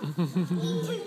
嗯哼哼哼